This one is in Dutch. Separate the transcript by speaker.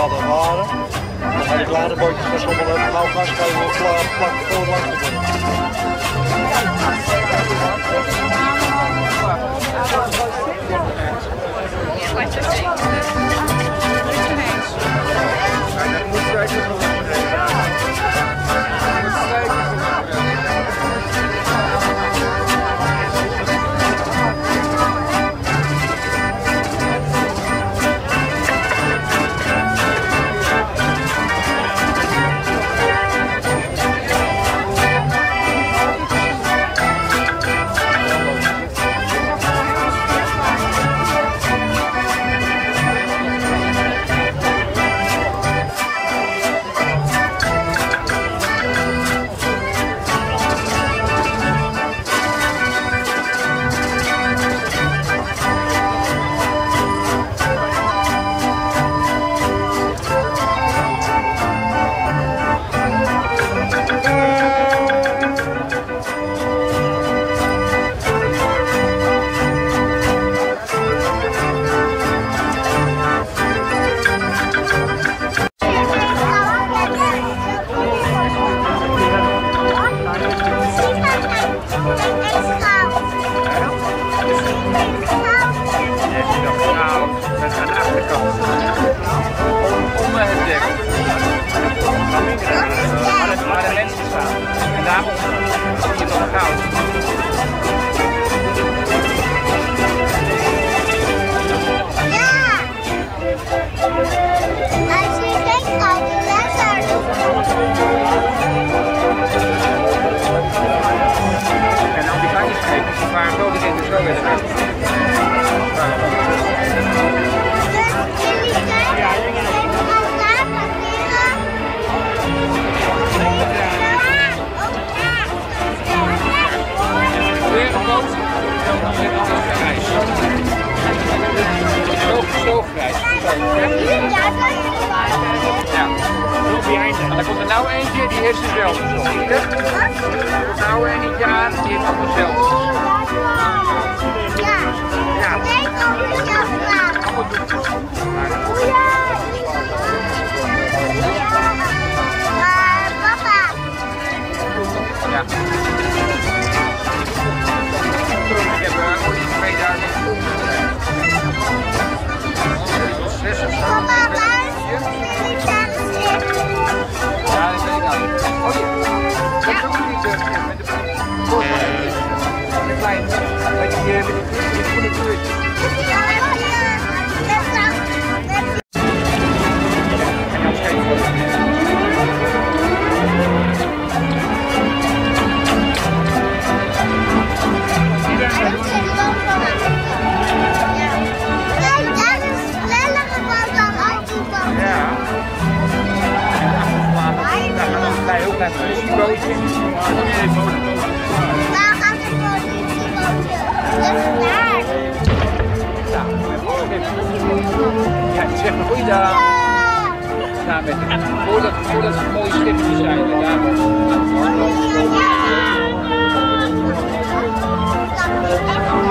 Speaker 1: dat ervaren. Dan gaan die kleine bootjes van sommigen even gauw gas geven of plakken voor langs
Speaker 2: Stoofgrijs. Ja, en dan komt er nou eentje, die heeft dezelfde. Er komt nou eentje aan, die heeft ook dezelfde Ja. Ja. da damit. Wo das, wo das Maul stimmt, die Scheine, damit. Ja.